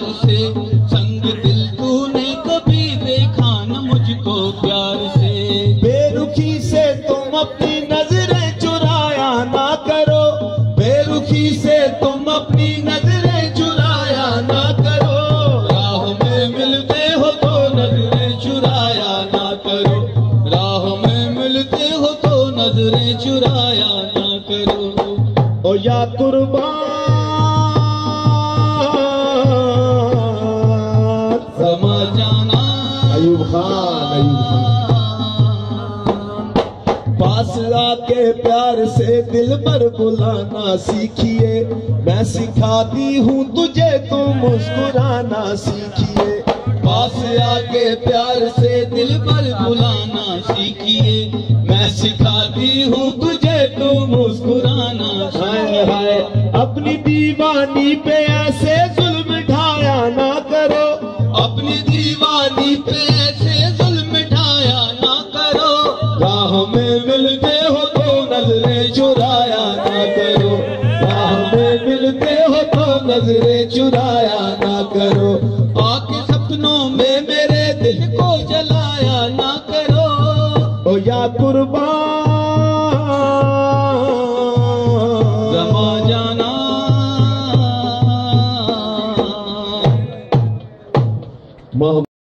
کے یار سے سنگ دل تو نے کبھی دیکھا نہ مجھ کو پیار سے۔ بے رخی سے تم اپنی نظریں چرایا نہ کرو۔ بے رخی سے تم اپنی نظریں چرایا نہ کرو۔ راہ میں ملتے ہو تو نظریں چرایا نہ کرو۔ راہ میں ملتے ہو تو نظریں چرایا نہ کرو۔ او یا قربان خان ایوب خان پاس آ کے پیار سے دل پر بلانا سیکھیے۔ میں سکھاتی ہوں تجھے تم مسکرانا سیکھیے۔ پاس آ کے پیار سے دل پر بلانا سیکھیے۔ میں سکھاتی ہوں تجھے، تو مسکرانا ہائے ہائے اپنی دیوانی پہ ایسے ظلم ڈھایا نہ کرو۔ اپنی دیوانی پہ ایسے ملتے ہو تو نظریں چرایا نہ کرو۔ راہ میں ملتے ہو تو نظریں چرایا نہ کرو۔ آ کے سپنوں میں میرے دل کو جلایا نہ کرو۔ او یا قربان۔ زما جانا۔ محمد